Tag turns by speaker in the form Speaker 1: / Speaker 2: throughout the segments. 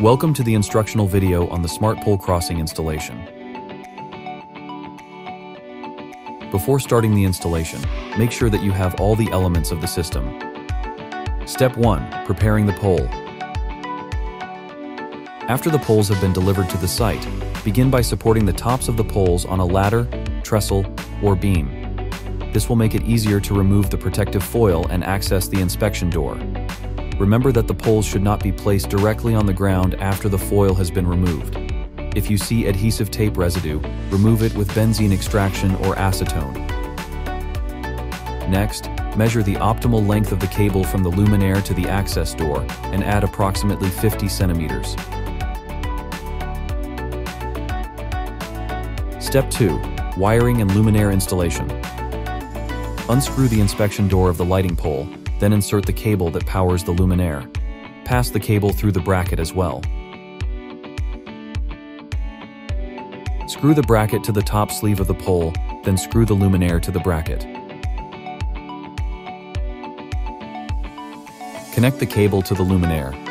Speaker 1: Welcome to the instructional video on the Smartpole Crossing installation. Before starting the installation, make sure that you have all the elements of the system. Step 1. Preparing the pole. After the poles have been delivered to the site, begin by supporting the tops of the poles on a ladder, trestle, or beam. This will make it easier to remove the protective foil and access the inspection door. Remember that the poles should not be placed directly on the ground after the foil has been removed. If you see adhesive tape residue, remove it with benzine extraction or acetone. Next, measure the optimal length of the cable from the luminaire to the access door and add approximately 50 centimeters. Step 2. Wiring and luminaire installation. Unscrew the inspection door of the lighting pole then insert the cable that powers the luminaire. Pass the cable through the bracket as well. Screw the bracket to the top sleeve of the pole, then screw the luminaire to the bracket. Connect the cable to the luminaire.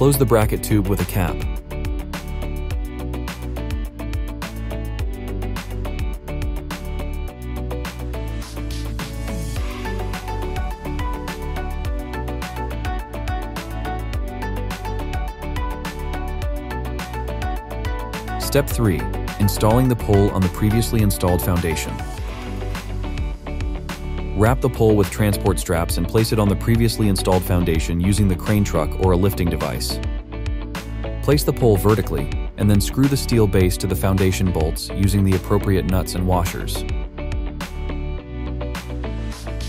Speaker 1: Close the bracket tube with a cap. Step 3. Installing the pole on the previously installed foundation. Wrap the pole with transport straps and place it on the previously installed foundation using the crane truck or a lifting device. Place the pole vertically and then screw the steel base to the foundation bolts using the appropriate nuts and washers.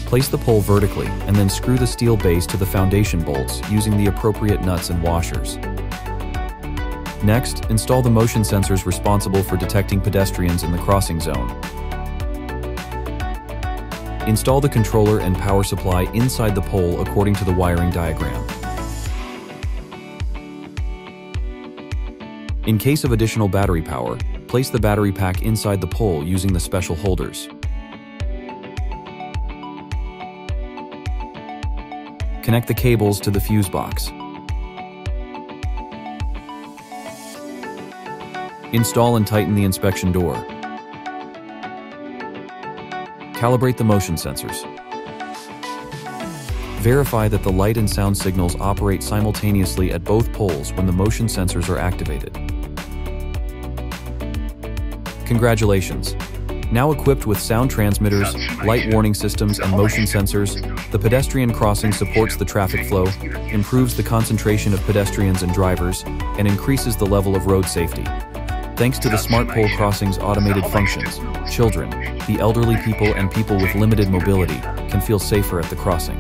Speaker 1: Place the pole vertically and then screw the steel base to the foundation bolts using the appropriate nuts and washers. Next, install the motion sensors responsible for detecting pedestrians in the crossing zone. Install the controller and power supply inside the pole according to the wiring diagram. In case of additional battery power, place the battery pack inside the pole using the special holders. Connect the cables to the fuse box. Install and tighten the inspection door. Calibrate the motion sensors. Verify that the light and sound signals operate simultaneously at both poles when the motion sensors are activated. Congratulations! Now equipped with sound transmitters, light warning systems, and motion sensors, the pedestrian crossing supports the traffic flow, improves the concentration of pedestrians and drivers, and increases the level of road safety. Thanks to the Smartpole Crossing's automated functions, children, the elderly people and people with limited mobility can feel safer at the crossing.